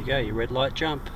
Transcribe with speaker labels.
Speaker 1: you go, your red light jump.